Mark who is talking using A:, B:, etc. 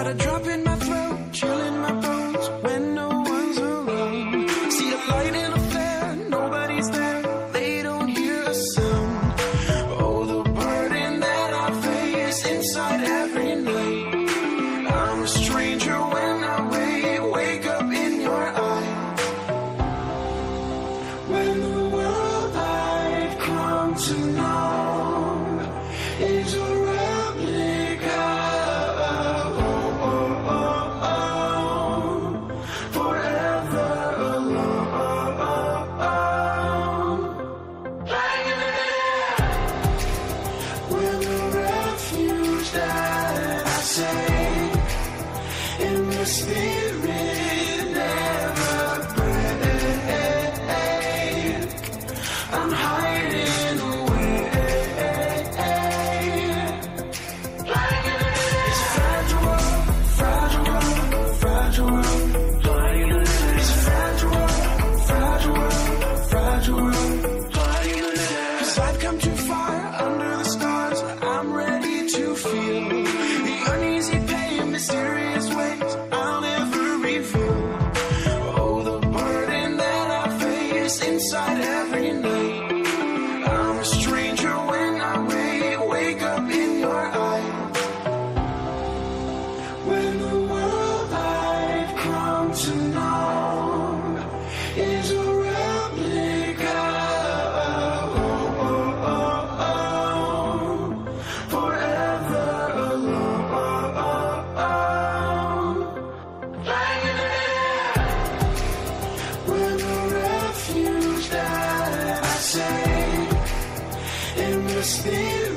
A: Got a drop in my throat, chill in my bones when no one's around. See the light in the flare, nobody's there, they don't hear a sound. Oh, the burden that I face inside every night. I'm a stranger. Christmas. Inside every night. Say in the spirit.